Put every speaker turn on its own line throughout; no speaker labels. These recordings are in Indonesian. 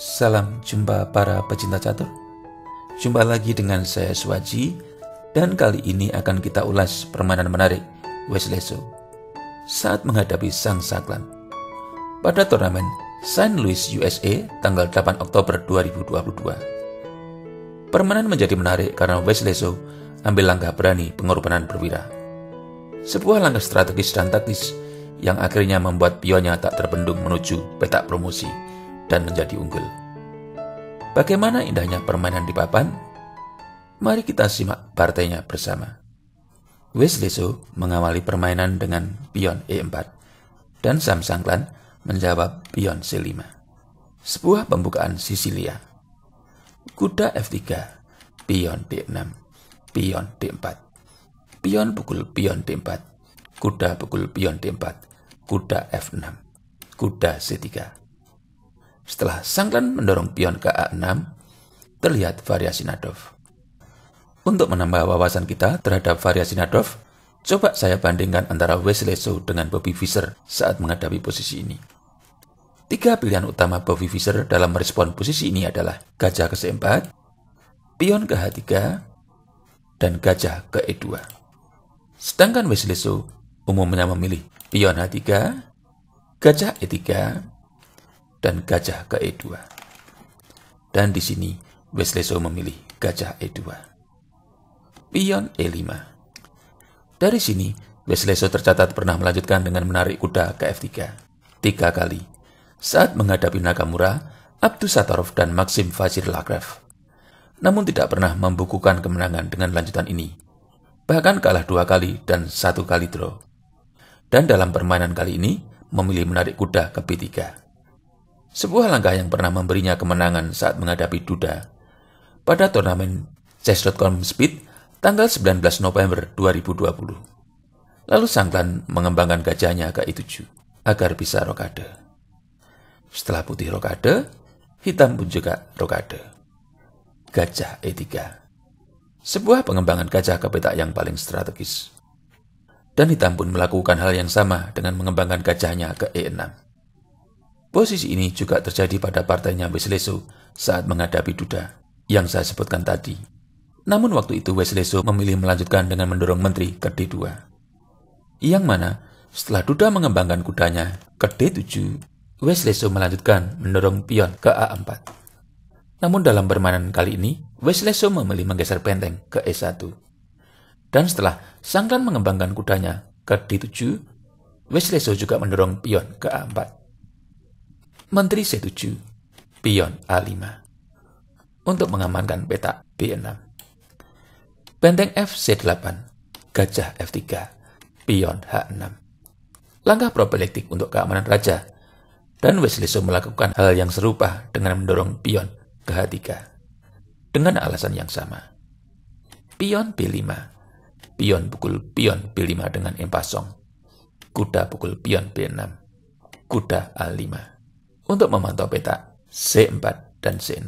Salam jumpa para pecinta catur. Jumpa lagi dengan saya Swaji dan kali ini akan kita ulas permainan menarik Wesleso saat menghadapi Sang Saklan. Pada turnamen St. Louis USA tanggal 8 Oktober 2022. Permainan menjadi menarik karena Wesleso ambil langkah berani pengorbanan perwira. Sebuah langkah strategis dan taktis yang akhirnya membuat pionnya tak terbendung menuju petak promosi dan menjadi unggul. Bagaimana indahnya permainan di papan? Mari kita simak partainya bersama. Wesleso mengawali permainan dengan pion E4 dan Sam Sangklan menjawab pion C5. Sebuah pembukaan Sisilia. Kuda F3, pion D6, pion D4. Pion pukul pion D4, kuda pukul pion D4, kuda F6, kuda C3. Setelah Sangklan mendorong pion ke A6, terlihat variasi Nadov. Untuk menambah wawasan kita terhadap variasi Nadov, coba saya bandingkan antara Wesley So dengan Bobby Fischer saat menghadapi posisi ini. Tiga pilihan utama Bobby Fischer dalam merespon posisi ini adalah gajah ke C4, pion ke H3, dan gajah ke E2. Sedangkan Wesley So umumnya memilih pion H3, gajah E3, dan gajah ke E2. Dan di sini Wesleso memilih gajah E2. Pion E5. Dari sini, Wesleso tercatat pernah melanjutkan dengan menarik kuda ke F3 tiga kali saat menghadapi Nakamura, Abdu Satarov, dan Maxim Fazir Lagraf. Namun tidak pernah membukukan kemenangan dengan lanjutan ini. Bahkan kalah dua kali dan satu kali draw. Dan dalam permainan kali ini, memilih menarik kuda ke B3 sebuah langkah yang pernah memberinya kemenangan saat menghadapi Duda pada turnamen Chess.com Speed tanggal 19 November 2020. Lalu Sangklan mengembangkan gajahnya ke I7 agar bisa rokade. Setelah putih rokade, hitam pun juga rokade. Gajah E3. Sebuah pengembangan gajah ke petak yang paling strategis. Dan hitam pun melakukan hal yang sama dengan mengembangkan gajahnya ke E6. Posisi ini juga terjadi pada partainya Wesleso saat menghadapi Duda yang saya sebutkan tadi. Namun waktu itu Wesleso memilih melanjutkan dengan mendorong menteri ke D2. Yang mana setelah Duda mengembangkan kudanya ke D7, Wesleso melanjutkan mendorong pion ke A4. Namun dalam permainan kali ini, Wesleso memilih menggeser benteng ke E1. Dan setelah Sangkan mengembangkan kudanya ke D7, Wesleso juga mendorong pion ke A4. Menteri setuju pion A5 untuk mengamankan petak B6. Benteng F C8, gajah F3, pion H6. Langkah prophylactic untuk keamanan raja dan Wesley melakukan hal yang serupa dengan mendorong pion ke H3 dengan alasan yang sama. Pion B5, pion pukul pion B5 dengan empasong, kuda pukul pion B6, kuda A5 untuk memantau peta C4 dan C6.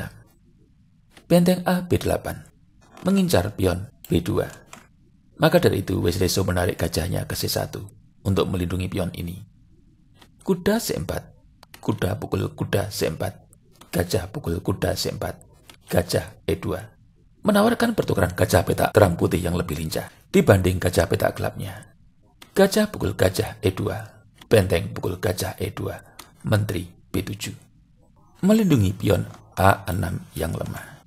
Benteng A B8 mengincar pion B2. Maka dari itu Wesley So menarik gajahnya ke C1 untuk melindungi pion ini. Kuda C4, kuda pukul kuda C4, gajah pukul kuda C4, gajah E2. Menawarkan pertukaran gajah peta terang putih yang lebih lincah dibanding gajah peta gelapnya. Gajah pukul gajah E2, benteng pukul gajah E2, menteri B7. Melindungi pion A6 yang lemah.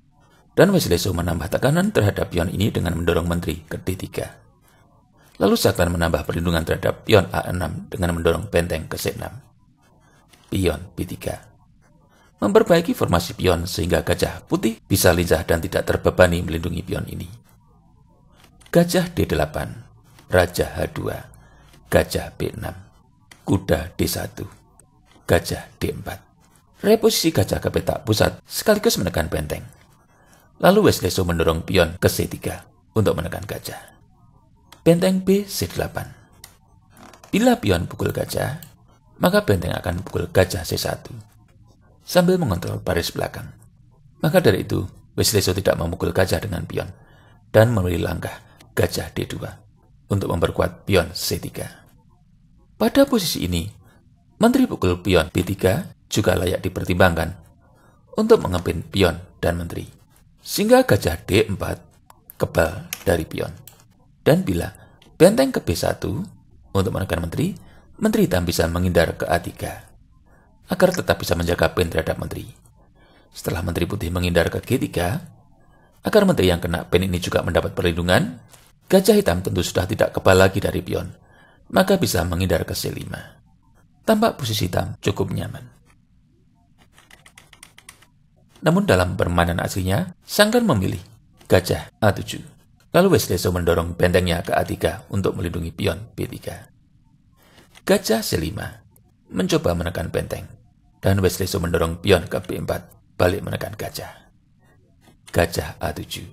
Dan Wesleso menambah tekanan terhadap pion ini dengan mendorong menteri ke D3. Lalu Saklan menambah perlindungan terhadap pion A6 dengan mendorong benteng ke C6. Pion B3. Memperbaiki formasi pion sehingga gajah putih bisa lincah dan tidak terbebani melindungi pion ini. Gajah D8, Raja H2, Gajah B6, Kuda D1 gajah D4. Reposisi gajah ke petak pusat sekaligus menekan benteng. Lalu Wesleso mendorong pion ke C3 untuk menekan gajah. Benteng B C8. Bila pion pukul gajah, maka benteng akan pukul gajah C1 sambil mengontrol baris belakang. Maka dari itu, Wesleso tidak memukul gajah dengan pion dan memilih langkah gajah D2 untuk memperkuat pion C3. Pada posisi ini, Menteri pukul pion B3 juga layak dipertimbangkan untuk mengepin pion dan menteri. Sehingga gajah D4 kebal dari pion. Dan bila benteng ke B1 untuk menekan menteri, menteri hitam bisa menghindar ke A3 agar tetap bisa menjaga pin terhadap menteri. Setelah menteri putih menghindar ke G3, agar menteri yang kena pin ini juga mendapat perlindungan, gajah hitam tentu sudah tidak kebal lagi dari pion, maka bisa menghindar ke C5. Tampak posisi hitam cukup nyaman. Namun dalam permainan aslinya, Sangkan memilih gajah A7. Lalu Wesleso mendorong bentengnya ke A3 untuk melindungi pion B3. Gajah C5 mencoba menekan benteng, dan Wesleso mendorong pion ke B4 balik menekan gajah. Gajah A7.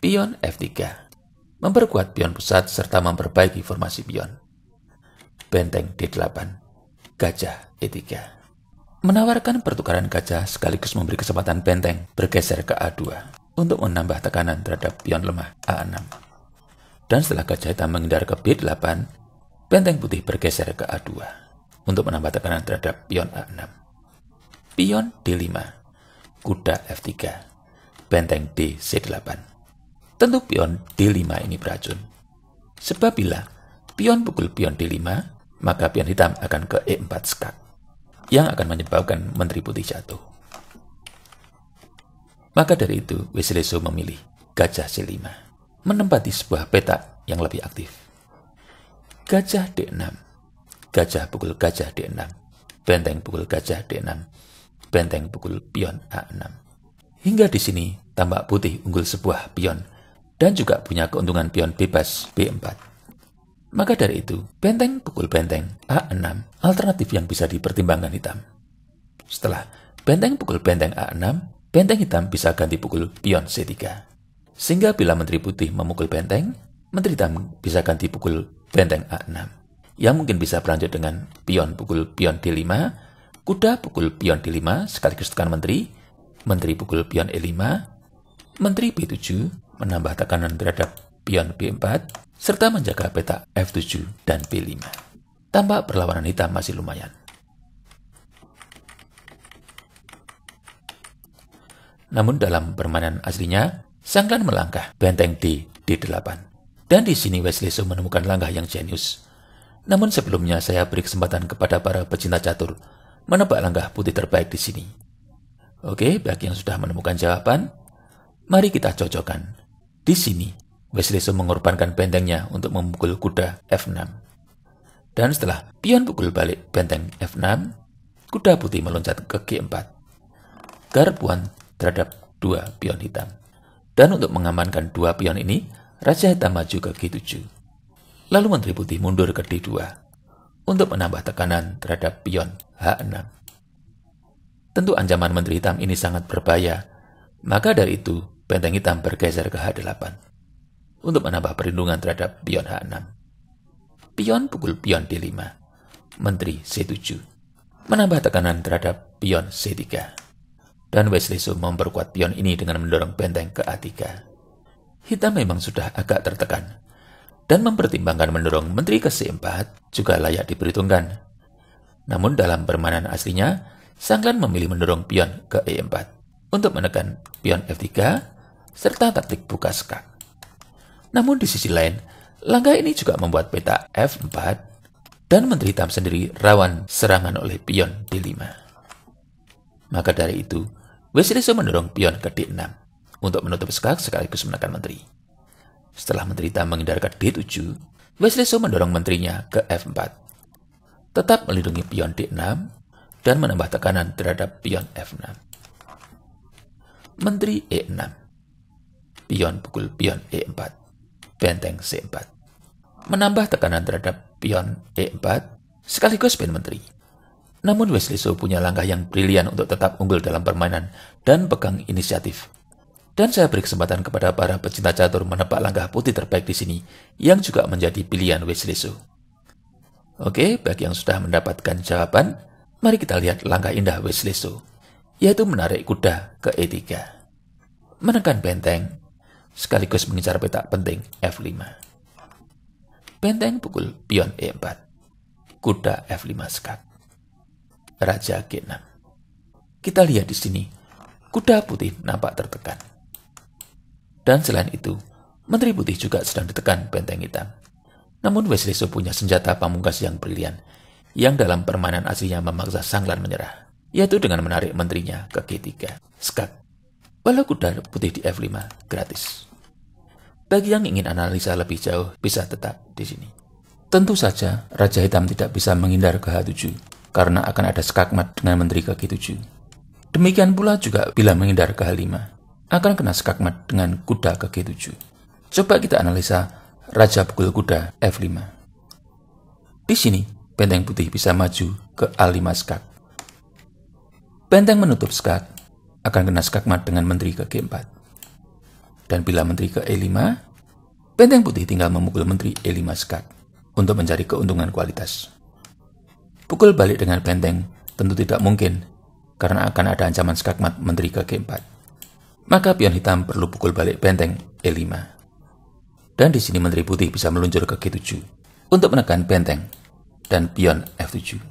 Pion F3 memperkuat pion pusat serta memperbaiki formasi pion. Benteng D8, gajah E3 menawarkan pertukaran gajah sekaligus memberi kesempatan benteng bergeser ke A2 untuk menambah tekanan terhadap pion lemah A6. Dan setelah gajah hitam menghindar ke B8, benteng putih bergeser ke A2 untuk menambah tekanan terhadap pion A6. Pion D5, kuda F3, benteng D C8. Tentu pion D5 ini beracun. Sebab bila pion pukul pion D5, maka pion hitam akan ke E4 skak yang akan menyebabkan Menteri Putih jatuh. Maka dari itu, Wesleso memilih gajah C5, menempati sebuah peta yang lebih aktif. Gajah D6, gajah pukul gajah D6, benteng pukul gajah D6, benteng pukul pion A6. Hingga di sini, tambak putih unggul sebuah pion dan juga punya keuntungan pion bebas B4. Maka dari itu, benteng pukul benteng A6 alternatif yang bisa dipertimbangkan hitam. Setelah benteng pukul benteng A6, benteng hitam bisa ganti pukul pion C3. Sehingga bila Menteri Putih memukul benteng, Menteri Hitam bisa ganti pukul benteng A6. Yang mungkin bisa berlanjut dengan pion pukul pion D5, kuda pukul pion D5 sekaligus tekan Menteri, Menteri pukul pion E5, Menteri B7 menambah tekanan terhadap pion B4, serta menjaga peta F7 dan B5. Tampak perlawanan hitam masih lumayan. Namun dalam permainan aslinya, Sangkan melangkah benteng D, D8. Dan di sini Wesley menemukan langkah yang jenius. Namun sebelumnya saya beri kesempatan kepada para pecinta catur menebak langkah putih terbaik di sini. Oke, bagi yang sudah menemukan jawaban, mari kita cocokkan. Di sini, Wesley mengorbankan bentengnya untuk memukul kuda F6. Dan setelah pion pukul balik benteng F6, kuda putih meloncat ke G4. Garpuan terhadap dua pion hitam. Dan untuk mengamankan dua pion ini, Raja Hitam maju ke G7. Lalu Menteri Putih mundur ke D2 untuk menambah tekanan terhadap pion H6. Tentu ancaman Menteri Hitam ini sangat berbahaya, maka dari itu benteng hitam bergeser ke H8 untuk menambah perlindungan terhadap pion H6. Pion pukul pion D5. Menteri C7. Menambah tekanan terhadap pion C3. Dan Wesley memperkuat pion ini dengan mendorong benteng ke A3. Hitam memang sudah agak tertekan. Dan mempertimbangkan mendorong menteri ke C4 juga layak diperhitungkan. Namun dalam permainan aslinya, Sanglan memilih mendorong pion ke E4 untuk menekan pion F3 serta taktik buka skak. Namun di sisi lain, langkah ini juga membuat peta F4 dan Menteri Hitam sendiri rawan serangan oleh pion D5. Maka dari itu, Wesley mendorong pion ke D6 untuk menutup skak sekaligus menekan menteri. Setelah Menteri Hitam menghindar ke D7, Wesley mendorong menterinya ke F4. Tetap melindungi pion D6 dan menambah tekanan terhadap pion F6. Menteri E6. Pion pukul pion E4 benteng C4. Menambah tekanan terhadap pion E4 sekaligus pin menteri. Namun Wesley So punya langkah yang brilian untuk tetap unggul dalam permainan dan pegang inisiatif. Dan saya beri kesempatan kepada para pecinta catur menebak langkah putih terbaik di sini yang juga menjadi pilihan Wesley So. Oke, bagi yang sudah mendapatkan jawaban, mari kita lihat langkah indah Wesley So, yaitu menarik kuda ke E3. Menekan benteng sekaligus mengincar petak penting F5. Benteng pukul pion E4. Kuda F5 skak. Raja G6. Kita lihat di sini, kuda putih nampak tertekan. Dan selain itu, Menteri Putih juga sedang ditekan benteng hitam. Namun Wesley punya senjata pamungkas yang brilian, yang dalam permainan aslinya memaksa Sanglan menyerah, yaitu dengan menarik menterinya ke G3, skak. Walau kuda putih di F5 gratis. Bagi yang ingin analisa lebih jauh, bisa tetap di sini. Tentu saja, Raja Hitam tidak bisa menghindar ke H7, karena akan ada skakmat dengan menteri ke G7. Demikian pula juga bila menghindar ke H5, akan kena skakmat dengan kuda ke G7. Coba kita analisa Raja pukul kuda F5. Di sini, benteng putih bisa maju ke A5 skak. Benteng menutup skak akan kena skakmat dengan menteri ke G4. Dan bila menteri ke E5, benteng putih tinggal memukul menteri E5 skak untuk mencari keuntungan kualitas. Pukul balik dengan benteng tentu tidak mungkin karena akan ada ancaman skakmat menteri ke G4. Maka pion hitam perlu pukul balik benteng E5. Dan di sini menteri putih bisa meluncur ke G7 untuk menekan benteng dan pion F7.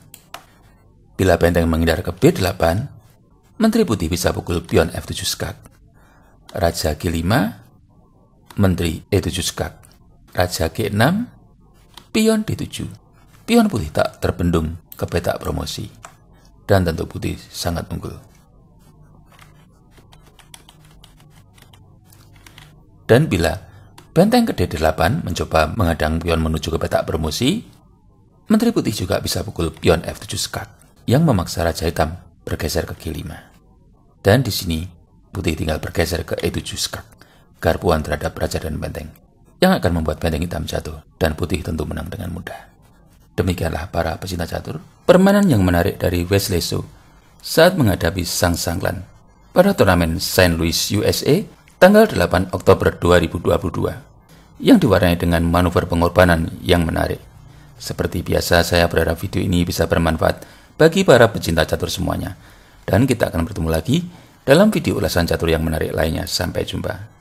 Bila benteng menghindar ke B8, menteri putih bisa pukul pion F7 skak. Raja G5, menteri E7 skak. Raja G6, pion D7. Pion putih tak terbendung ke petak promosi. Dan tentu putih sangat unggul. Dan bila benteng ke D8 mencoba menghadang pion menuju ke petak promosi, Menteri Putih juga bisa pukul pion F7 skak yang memaksa Raja Hitam bergeser ke G5. Dan di sini, Putih tinggal bergeser ke E7 skak, garpuan terhadap Raja dan Benteng, yang akan membuat Benteng Hitam jatuh dan Putih tentu menang dengan mudah. Demikianlah para pecinta catur, permainan yang menarik dari Wesley So saat menghadapi Sang Sanglan pada turnamen St. Louis, USA tanggal 8 Oktober 2022 yang diwarnai dengan manuver pengorbanan yang menarik. Seperti biasa, saya berharap video ini bisa bermanfaat bagi para pecinta catur semuanya. Dan kita akan bertemu lagi dalam video ulasan catur yang menarik lainnya. Sampai jumpa.